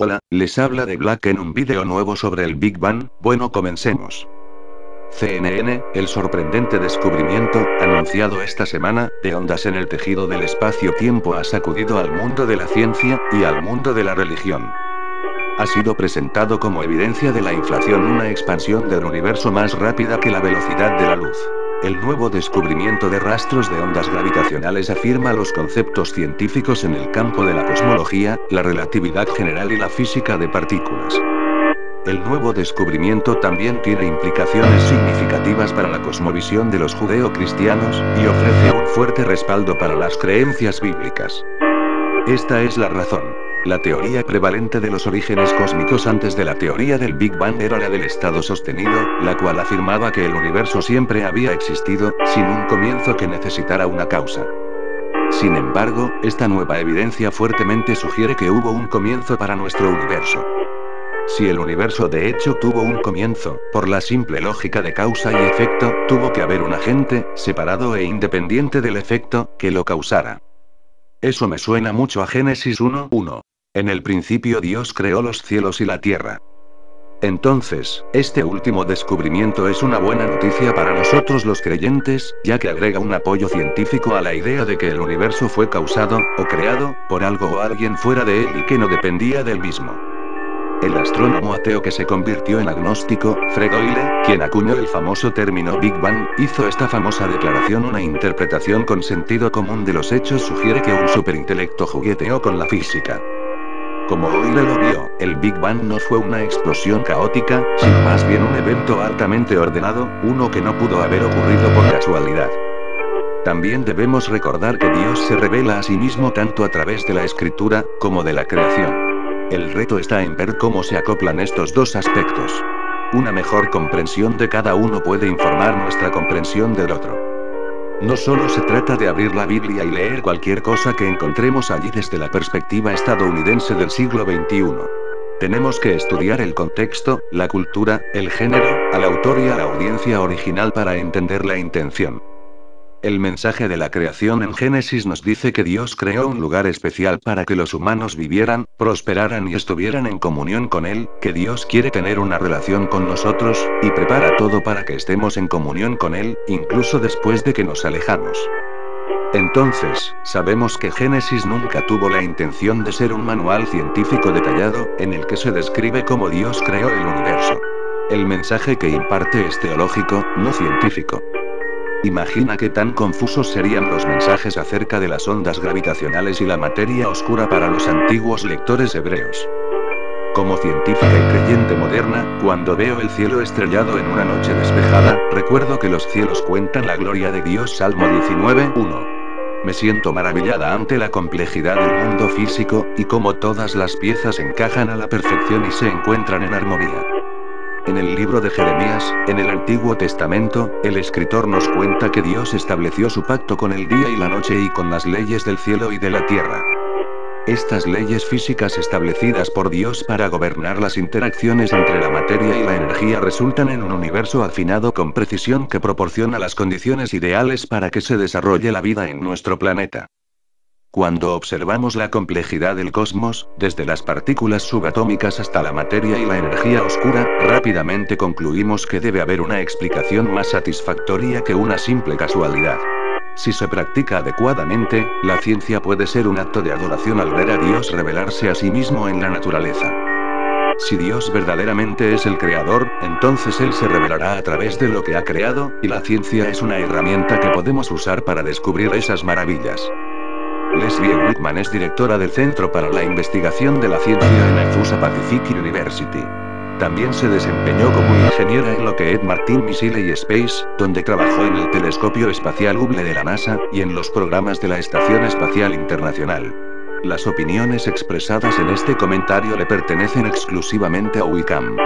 Hola, les habla de Black en un vídeo nuevo sobre el Big Bang, bueno comencemos. CNN, el sorprendente descubrimiento, anunciado esta semana, de ondas en el tejido del espacio-tiempo ha sacudido al mundo de la ciencia, y al mundo de la religión. Ha sido presentado como evidencia de la inflación una expansión del universo más rápida que la velocidad de la luz. El nuevo descubrimiento de rastros de ondas gravitacionales afirma los conceptos científicos en el campo de la cosmología, la relatividad general y la física de partículas. El nuevo descubrimiento también tiene implicaciones significativas para la cosmovisión de los judeo-cristianos, y ofrece un fuerte respaldo para las creencias bíblicas. Esta es la razón. La teoría prevalente de los orígenes cósmicos antes de la teoría del Big Bang era la del estado sostenido, la cual afirmaba que el universo siempre había existido, sin un comienzo que necesitara una causa. Sin embargo, esta nueva evidencia fuertemente sugiere que hubo un comienzo para nuestro universo. Si el universo de hecho tuvo un comienzo, por la simple lógica de causa y efecto, tuvo que haber un agente, separado e independiente del efecto, que lo causara. Eso me suena mucho a Génesis 1.1. En el principio Dios creó los cielos y la tierra. Entonces, este último descubrimiento es una buena noticia para nosotros los creyentes, ya que agrega un apoyo científico a la idea de que el universo fue causado, o creado, por algo o alguien fuera de él y que no dependía del mismo. El astrónomo ateo que se convirtió en agnóstico, Fred Hoyle, quien acuñó el famoso término Big Bang, hizo esta famosa declaración una interpretación con sentido común de los hechos sugiere que un superintelecto jugueteó con la física. Como Hoyle lo vio, el Big Bang no fue una explosión caótica, sino más bien un evento altamente ordenado, uno que no pudo haber ocurrido por casualidad. También debemos recordar que Dios se revela a sí mismo tanto a través de la escritura, como de la creación. El reto está en ver cómo se acoplan estos dos aspectos. Una mejor comprensión de cada uno puede informar nuestra comprensión del otro. No solo se trata de abrir la Biblia y leer cualquier cosa que encontremos allí desde la perspectiva estadounidense del siglo XXI. Tenemos que estudiar el contexto, la cultura, el género, al autor y a la audiencia original para entender la intención. El mensaje de la creación en Génesis nos dice que Dios creó un lugar especial para que los humanos vivieran, prosperaran y estuvieran en comunión con Él, que Dios quiere tener una relación con nosotros, y prepara todo para que estemos en comunión con Él, incluso después de que nos alejamos. Entonces, sabemos que Génesis nunca tuvo la intención de ser un manual científico detallado, en el que se describe cómo Dios creó el universo. El mensaje que imparte es teológico, no científico. Imagina qué tan confusos serían los mensajes acerca de las ondas gravitacionales y la materia oscura para los antiguos lectores hebreos. Como científica y creyente moderna, cuando veo el cielo estrellado en una noche despejada, recuerdo que los cielos cuentan la gloria de Dios Salmo 19.1. Me siento maravillada ante la complejidad del mundo físico, y cómo todas las piezas encajan a la perfección y se encuentran en armonía. En el libro de Jeremías, en el Antiguo Testamento, el escritor nos cuenta que Dios estableció su pacto con el día y la noche y con las leyes del cielo y de la tierra. Estas leyes físicas establecidas por Dios para gobernar las interacciones entre la materia y la energía resultan en un universo afinado con precisión que proporciona las condiciones ideales para que se desarrolle la vida en nuestro planeta. Cuando observamos la complejidad del cosmos, desde las partículas subatómicas hasta la materia y la energía oscura, rápidamente concluimos que debe haber una explicación más satisfactoria que una simple casualidad. Si se practica adecuadamente, la ciencia puede ser un acto de adoración al ver a Dios revelarse a sí mismo en la naturaleza. Si Dios verdaderamente es el creador, entonces Él se revelará a través de lo que ha creado, y la ciencia es una herramienta que podemos usar para descubrir esas maravillas. Leslie Wickman es directora del Centro para la Investigación de la Ciencia en Azusa Pacific University. También se desempeñó como ingeniera en Lockheed Martin Missile y Space, donde trabajó en el telescopio espacial Hubble de la NASA, y en los programas de la Estación Espacial Internacional. Las opiniones expresadas en este comentario le pertenecen exclusivamente a Wickham.